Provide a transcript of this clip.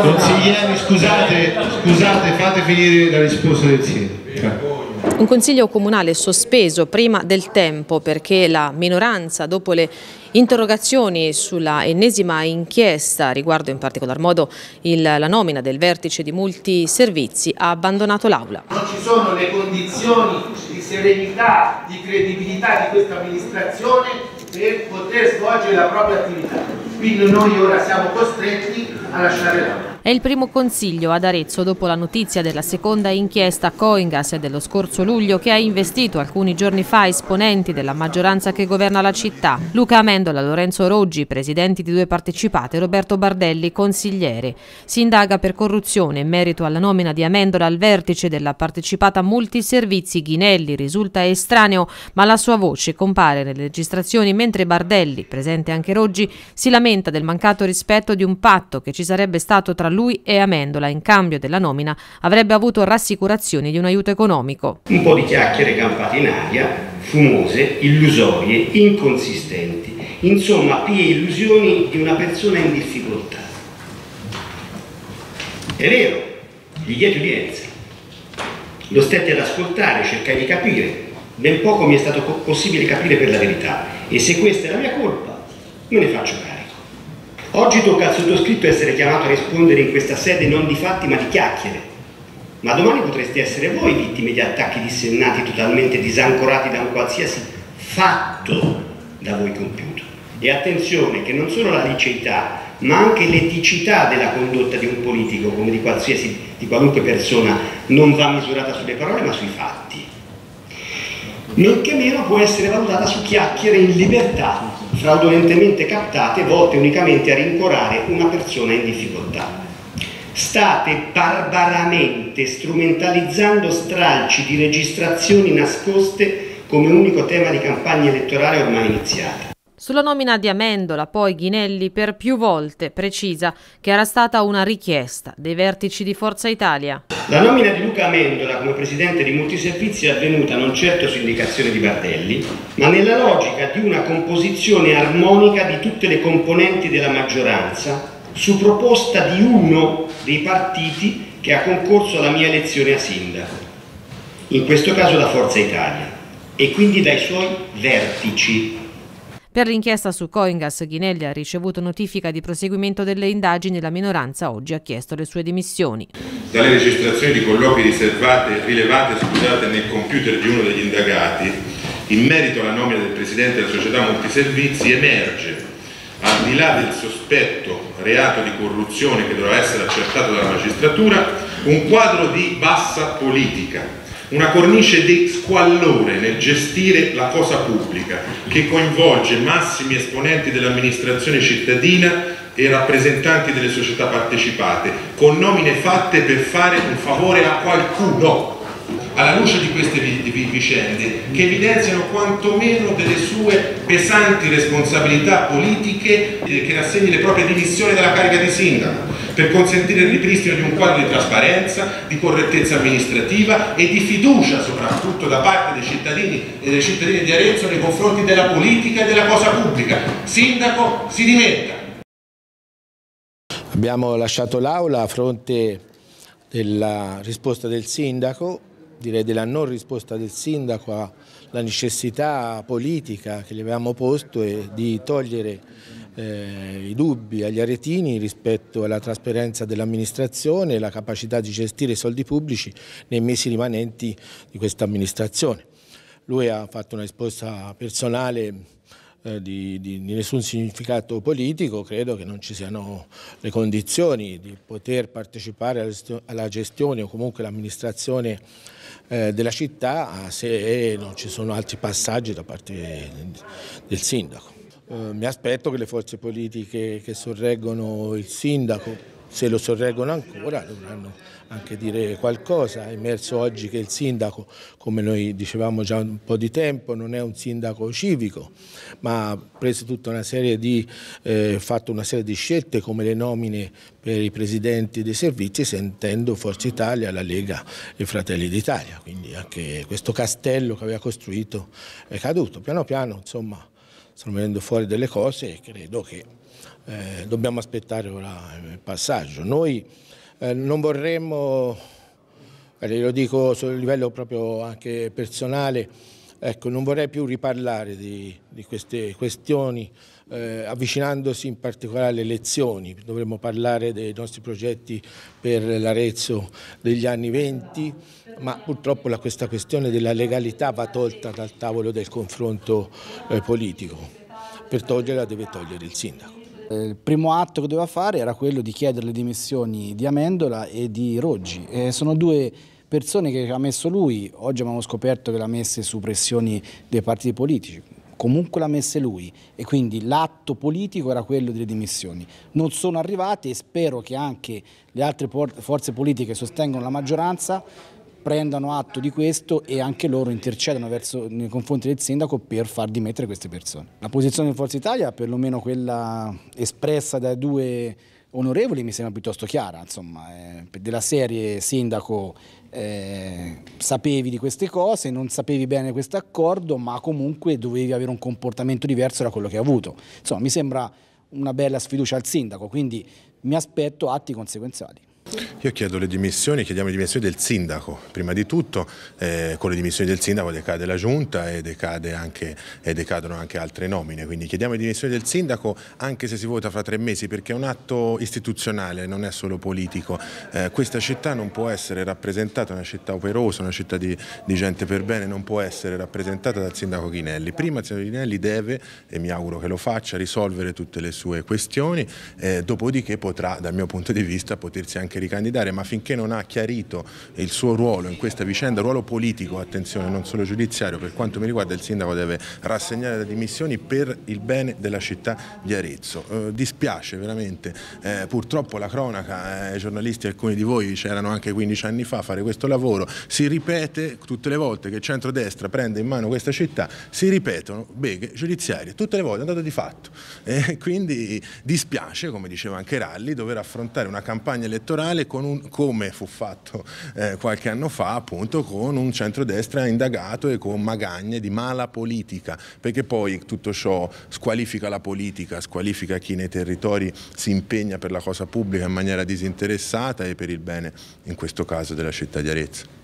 Consiglieri, scusate, scusate, fate finire la risposta del sindaco. Un consiglio comunale sospeso prima del tempo perché la minoranza dopo le interrogazioni sulla ennesima inchiesta riguardo in particolar modo il, la nomina del vertice di multiservizi ha abbandonato l'aula. Non ci sono le condizioni di serenità, di credibilità di questa amministrazione per poter svolgere la propria attività. Quindi noi ora siamo costretti a lasciare l'aula. È il primo consiglio ad Arezzo dopo la notizia della seconda inchiesta Coingas dello scorso luglio che ha investito alcuni giorni fa esponenti della maggioranza che governa la città. Luca Amendola, Lorenzo Roggi, presidenti di due partecipate, Roberto Bardelli, consigliere. Si indaga per corruzione in merito alla nomina di Amendola al vertice della partecipata Multiservizi Ghinelli. Risulta estraneo, ma la sua voce compare nelle registrazioni mentre Bardelli, presente anche Roggi, si lamenta del mancato rispetto di un patto che ci sarebbe stato tra lui e Amendola in cambio della nomina avrebbe avuto rassicurazioni di un aiuto economico. Un po' di chiacchiere campate in aria, fumose, illusorie, inconsistenti, insomma pie illusioni di una persona in difficoltà. È vero, gli chiedi udienza. Lo stetti ad ascoltare, cercai di capire. Ben poco mi è stato possibile capire per la verità e se questa è la mia colpa, me ne faccio carico. Oggi tocca al sottoscritto essere chiamato a rispondere in questa sede non di fatti ma di chiacchiere. Ma domani potreste essere voi vittime di attacchi dissennati totalmente disancorati da un qualsiasi fatto da voi compiuto. E attenzione che non solo la liceità, ma anche l'eticità della condotta di un politico, come di, di qualunque persona, non va misurata sulle parole ma sui fatti. Men che meno può essere valutata su chiacchiere in libertà fraudolentemente captate volte unicamente a rincorare una persona in difficoltà. State barbaramente strumentalizzando stralci di registrazioni nascoste come unico tema di campagna elettorale ormai iniziata. Sulla nomina di Amendola, poi Ghinelli per più volte precisa che era stata una richiesta dei vertici di Forza Italia. La nomina di Luca Amendola come presidente di multiservizi è avvenuta non certo su indicazione di Bardelli, ma nella logica di una composizione armonica di tutte le componenti della maggioranza su proposta di uno dei partiti che ha concorso alla mia elezione a sindaco, in questo caso da Forza Italia, e quindi dai suoi vertici per l'inchiesta su Coingas, Ghinelli ha ricevuto notifica di proseguimento delle indagini e la minoranza oggi ha chiesto le sue dimissioni. Dalle registrazioni di colloqui riservate, rilevate scusate, nel computer di uno degli indagati, in merito alla nomina del Presidente della società multiservizi emerge, al di là del sospetto reato di corruzione che dovrà essere accertato dalla magistratura, un quadro di bassa politica una cornice di squallore nel gestire la cosa pubblica che coinvolge massimi esponenti dell'amministrazione cittadina e rappresentanti delle società partecipate con nomine fatte per fare un favore a qualcuno alla luce di queste vicende che evidenziano quantomeno delle sue pesanti responsabilità politiche che rassegni le proprie dimissioni dalla carica di sindaco per consentire il ripristino di un quadro di trasparenza, di correttezza amministrativa e di fiducia soprattutto da parte dei cittadini e delle cittadine di Arezzo nei confronti della politica e della cosa pubblica. Sindaco, si dimetta. Abbiamo lasciato l'aula a fronte della risposta del sindaco direi della non risposta del sindaco alla necessità politica che gli avevamo posto e di togliere eh, i dubbi agli aretini rispetto alla trasparenza dell'amministrazione e la capacità di gestire i soldi pubblici nei mesi rimanenti di questa amministrazione. Lui ha fatto una risposta personale eh, di, di, di, nessun significato politico, credo che non ci siano le condizioni di poter partecipare alla gestione o comunque l'amministrazione eh, della città se non ci sono altri passaggi da parte del sindaco. Eh, mi aspetto che le forze politiche che sorreggono il sindaco se lo sorreggono ancora dovranno anche dire qualcosa. È emerso oggi che il sindaco, come noi dicevamo già un po' di tempo, non è un sindaco civico, ma ha preso tutta una serie di, eh, fatto una serie di scelte come le nomine per i presidenti dei servizi, sentendo Forza Italia, la Lega e Fratelli d'Italia. Quindi anche questo castello che aveva costruito è caduto. Piano piano, insomma, stanno venendo fuori delle cose e credo che eh, dobbiamo aspettare ora il passaggio. Noi eh, non vorremmo, eh, lo dico a livello proprio anche personale, ecco, non vorrei più riparlare di, di queste questioni eh, avvicinandosi in particolare alle elezioni, dovremmo parlare dei nostri progetti per l'Arezzo degli anni 20, ma purtroppo la, questa questione della legalità va tolta dal tavolo del confronto eh, politico, per toglierla deve togliere il sindaco. Il primo atto che doveva fare era quello di chiedere le dimissioni di Amendola e di Roggi. E sono due persone che ha messo lui, oggi abbiamo scoperto che le ha messe su pressioni dei partiti politici, comunque l'ha messe lui e quindi l'atto politico era quello delle dimissioni. Non sono arrivate e spero che anche le altre forze politiche che sostengono la maggioranza prendano atto di questo e anche loro intercedano verso, nei confronti del sindaco per far dimettere queste persone. La posizione di Forza Italia, perlomeno quella espressa dai due onorevoli, mi sembra piuttosto chiara, insomma, eh, della serie sindaco eh, sapevi di queste cose, non sapevi bene questo accordo, ma comunque dovevi avere un comportamento diverso da quello che hai avuto. Insomma, mi sembra una bella sfiducia al sindaco, quindi mi aspetto atti conseguenziali. Io chiedo le dimissioni, chiediamo le dimissioni del sindaco, prima di tutto eh, con le dimissioni del sindaco decade la giunta e, decade anche, e, decadono anche altre nomine, quindi chiediamo le dimissioni del sindaco anche se si vota fra tre mesi perché è un atto istituzionale, non è solo politico. Eh, questa città non può essere rappresentata, una città operosa, una città di, di, gente per bene, non può essere rappresentata dal sindaco Chinelli. Prima il sindaco Chinelli deve, e mi auguro che lo faccia, risolvere tutte le sue questioni, eh, dopodiché potrà dal mio punto di vista potersi anche ricandidare, ma finché non ha chiarito il suo ruolo in questa vicenda, ruolo politico, attenzione, non solo giudiziario, per quanto mi riguarda il sindaco deve rassegnare le dimissioni per il bene della città di Arezzo. Eh, dispiace veramente, eh, purtroppo la cronaca, eh, i giornalisti, alcuni di voi c'erano anche 15 anni fa a fare questo lavoro, si ripete tutte le volte che il centrodestra prende in mano questa città, si ripetono beghe giudiziarie, tutte le volte, è un dato di fatto. Eh, quindi dispiace, come diceva anche Ralli, dover affrontare una campagna elettorale nazionale un, come fu fatto eh, qualche anno fa appunto con un centrodestra indagato e con magagne di mala politica perché poi tutto ciò squalifica la politica, squalifica chi nei territori si impegna per la cosa pubblica in maniera disinteressata e per il bene in questo caso della città di Arezzo.